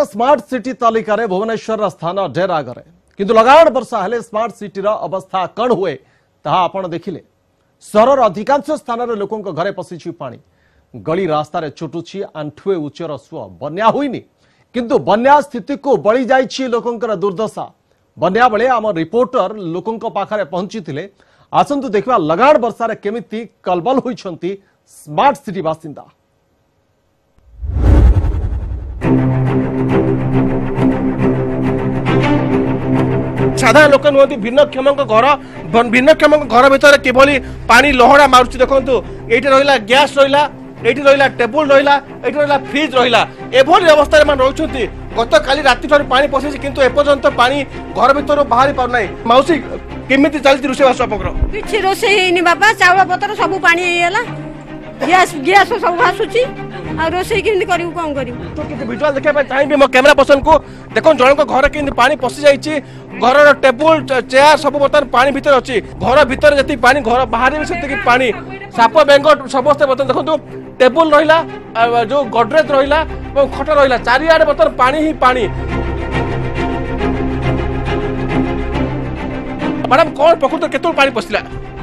ଏକ smart city ତାଲିକାରେ ଭୁବନେଶ୍ୱରର ସ୍ଥାନ ଢେର ଆଗରେ କିନ୍ତୁ ଲଗାଣ ବର୍ଷା ହେଲେ ସ୍ମାର୍ଟ ସିଟିର ଅବସ୍ଥା କ'ଣ ହୁଏ ତାହା ଆପଣ ଦେଖିଲେ ସହରର ଅଧିକାଂଶ ସ୍ଥାନରେ ଲୋକଙ୍କ ଘରେ ପଶିଛି ପାଣି ଗଳି ରାସ୍ତାରେ ଛୁଟୁଛି ଆଣ୍ଠୁଏ ଉଚ୍ଚର ସୁଅ ବନ୍ୟା ହୋଇନି କିନ୍ତୁ ବନ୍ୟା ସ୍ଥିତିକୁ ବଳି ଯାଇଛି ଲୋକଙ୍କର ଦୁର୍ଦ୍ଦଶା ବନ୍ୟା ବେଳେ ଆମ ରିପୋର୍ଟର ଲୋକଙ୍କ ପାଖରେ ପହଞ୍ଚିଥିଲେ ଆସନ୍ତୁ ଦେଖିବା ଲଗାଣ ବର୍ଷାରେ କେମିତି କଲବଲ ହୋଇଛନ୍ତି ସ୍ମାର୍ଟ ସିଟି ବାସିନ୍ଦା সাধারণ লোক নুহতি ভিন্নক্ষম ঘর ভিন্নক্ষম ঘর ভিতরে কিভাবে পানি লহড়া মারুচি দেখুন এইটি রহিলা গ্যাস রহিলা এইটি রহিলা টেবুল রহিলা এইটি রহিলা ফ্রিজ রহিলা এভাবে অবস্থায় মানে রয়েছেন গতকালি ঠিক পানি পশিছে কিন্তু এপর্যন্ত পানি ঘর ভিতর বাহারি পাও না মাউসি কেমিতি চালছে রোষেইবাস আপনার কিছু রোষে হয়নি বাবা চাউল পত্র সব পানি হয়ে গেল গ্যাস গ্যাস সব ভাসুছি ଆଉ ରୋଷେଇ କେମିତି କରିବୁ କ'ଣ କରିବୁ ଭିଜୁଆଲ ଦେଖିବା ପାଇଁ ଚାହିଁବି ମୋ କ୍ୟାମେରା ପର୍ସନକୁ ଦେଖନ୍ତୁ ଜଣଙ୍କ ଘରେ କେମିତି ପାଣି ପଶିଯାଇଛି ଘରର ଟେବୁଲ ଚେୟାର ସବୁ ବର୍ତ୍ତମାନ ପାଣି ଭିତରେ ଅଛି ଘର ଭିତରେ ଯେତିକି ପାଣି ଘର ବାହାରେ ସେତିକି ପାଣି ସାପ ବେଙ୍ଗ ସମସ୍ତେ ବର୍ତ୍ତମାନ ଦେଖନ୍ତୁ ଟେବୁଲ ରହିଲା ଯେଉଁ ଗଡ଼ରେଜ ରହିଲା ଏବଂ ଖଟ ରହିଲା ଚାରିଆଡ଼େ ବର୍ତ୍ତମାନ ପାଣି ହିଁ ପାଣି ମ୍ୟାଡ଼ାମ୍ କ'ଣ ପ୍ରକୃତରେ କେତେବେଳେ ପାଣି ପଶିଲା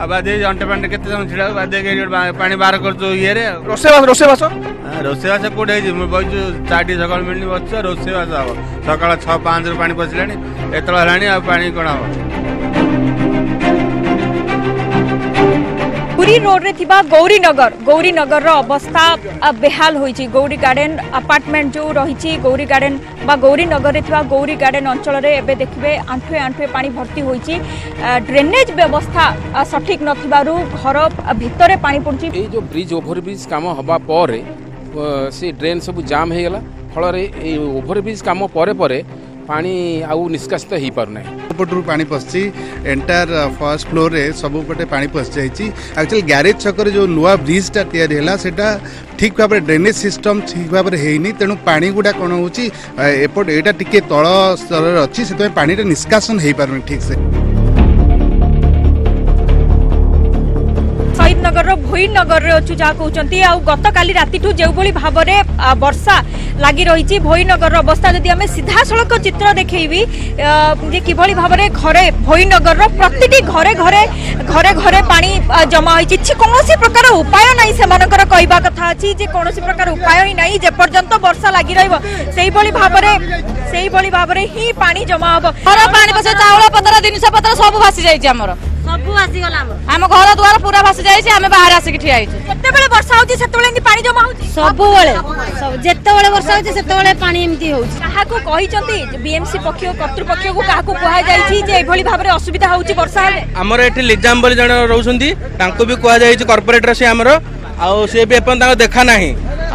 ଆଉ ବାଧ୍ୟ ଜଣ୍ଟେ ପାଣିରେ କେତେ ସମୟ ଛିଡ଼ା ବାଧ୍ୟ ପାଣି ବାହାର କରୁଛୁ ଇଏରେ ଆଉ ରୋଷେଇବାସ ରୋଷେଇବାସ ରୋଷେଇବାସ କେଉଁଠି ହେଇଛି ମୁଁ ବସିଛୁ ଚାରିଟି ସକାଳ ମିଳିନି ବସିଛ ରୋଷେଇବାସ ହବ ସକାଳ ଛଅ ପାଞ୍ଚରୁ ପାଣି ପଶିଲାଣି ଏତେବେଳେ ହେଲାଣି ଆଉ ପାଣି କ'ଣ ହବ ପୁରୀ ରୋଡ଼ରେ ଥିବା ଗୌରୀନଗର ଗୌରୀନଗରର ଅବସ୍ଥା ବେହାଲ ହୋଇଛି ଗୌରୀ ଗାର୍ଡେନ୍ ଆପାର୍ଟମେଣ୍ଟ ଯେଉଁ ରହିଛି ଗୌରୀ ଗାର୍ଡେନ୍ ବା ଗୌରୀନଗରରେ ଥିବା ଗୌରୀ ଗାର୍ଡେନ୍ ଅଞ୍ଚଳରେ ଏବେ ଦେଖିବେ ଆଣ୍ଠୁଏ ଆଣ୍ଠୁଏ ପାଣି ଭର୍ତ୍ତି ହୋଇଛି ଡ୍ରେନେଜ୍ ବ୍ୟବସ୍ଥା ସଠିକ୍ ନଥିବାରୁ ଘର ଭିତରେ ପାଣି ପଡ଼ୁଛି ଏଇ ଯେଉଁ ବ୍ରିଜ୍ ଓଭରବ୍ରିଜ୍ କାମ ହେବା ପରେ ସେ ଡ୍ରେନ୍ ସବୁ ଜାମ୍ ହେଇଗଲା ଫଳରେ ଏଇ ଓଭରବ୍ରିଜ୍ କାମ ପରେ ପରେ पा आकासित हो पारनापटर पा पशि एंटायर फर्स्ट फ्लोर में पटे पा पशि जाचुअल ग्यारेज छक जो नुआ ब्रिजटा या ठीक भाव ड्रेनेज सिस्टम ठीक भाव में तेणु पा गुड़ा कौन होपट ये तल स्तर अच्छी से पानी निष्कासन हो पार नहीं ठीक से ভোইনগরের অছু যা কুমার গতকাল রাতিঠু যেভাবে ভাবে বর্ষা লাগি রয়েছে ভোইনগরের অবস্থা যদি আমি সিধাসলখ চিত্র দেখেবি যে কিভাবে ভাবে ঘরে ভোইনগরের প্রতিটি ঘরে ঘরে ঘরে ঘরে পা জমা হয়েছে কৌশি প্রকার উপায় নাই সে কহা কথা আছে যে কৌশি প্রকার উপায় হি নাই যেপর্যন্ত বর্ষা লাগি রহব সেইভাবে ভাবে সেইভাবে ভাবে হি পা জমা হব ঘর পা চাউল পতর জিনিস পতর সব ভাসি যাই আমার সবু আসিগলা আম ঘর দুয়ার পুরা ভাসি যাইছে আমি বাহারে আসিকি ঠিয়া হইছি যেতবেলে বর্ষা হচ্ছে সেতবেলে এমনি পানি জমা হচ্ছে সবুবেলে যেতবেলে বর্ষা হচ্ছে সেতবেলে পানি এমনি হচ্ছে কাহাকু কইছন্তি বিএমসি পক্ষ কর্তৃপক্ষকু কাহাকু কোহা যাইছি যে এইভলি ভাবে অসুবিধা হচ্ছে বর্ষা হলে আমার এটি লিজাম বলে জন রহুছন্তি তাঙ্কু বি কোহা যাইছি কর্পোরেটর সে আমার আও সে বি এপন তাঙ্ক দেখা নাহি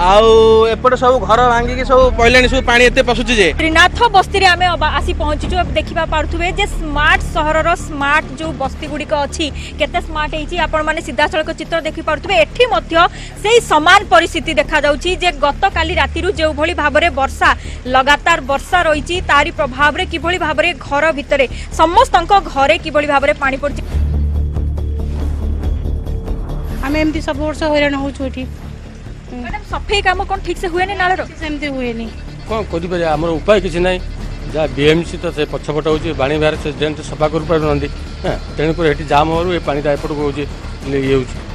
ଆଉ ଏପଟେ ସବୁ ଘର ଭାଙ୍ଗିକି ସବୁ ପଇଲାଣି ସବୁ ପାଣି ଏତେ ପଶୁଛି ଯେ ଶ୍ରୀନାଥ ବସ୍ତିରେ ଆମେ ଆସି ପହଞ୍ଚିଛୁ ଦେଖିବା ପାରୁଥିବେ ଯେ ସ୍ମାର୍ଟ ସହରର ସ୍ମାର୍ଟ ଯେଉଁ ବସ୍ତି ଗୁଡ଼ିକ ଅଛି କେତେ ସ୍ମାର୍ଟ ହେଇଛି ଆପଣମାନେ ସିଧାସଳଖ ଚିତ୍ର ଦେଖିପାରୁଥିବେ ଏଠି ମଧ୍ୟ ସେଇ ସମାନ ପରିସ୍ଥିତି ଦେଖାଯାଉଛି ଯେ ଗତକାଲି ରାତିରୁ ଯେଉଁଭଳି ଭାବରେ ବର୍ଷା ଲଗାତାର ବର୍ଷା ରହିଛି ତାରି ପ୍ରଭାବରେ କିଭଳି ଭାବରେ ଘର ଭିତରେ ସମସ୍ତଙ୍କ ଘରେ କିଭଳି ଭାବରେ ପାଣି ପଡ଼ୁଛି ଆମେ ଏମିତି ସବୁ ବର୍ଷ ହଇରାଣ ହେଉଛୁ ଏଠି ମ୍ୟାଡାମ ସଫେଇ କାମ କ'ଣ ଠିକ୍ ସେ ହୁଏନି ନାଳର ସେମିତି ହୁଏନି କ'ଣ କରିପାରିବା ଆମର ଉପାୟ କିଛି ନାହିଁ ଯାହା ବିଏମ୍ସି ତ ସେ ପଛପଟ ହେଉଛି ପାଣି ବାହାରେ ସେ ଡ୍ରେନ୍ ସଫା କରିପାରୁନାହାନ୍ତି ତେଣୁକରି ଏଠି ଜାମ୍ ହେବାରୁ ଏ ପାଣିଟା ଏପଟକୁ ହେଉଛି ଇଏ ହେଉଛି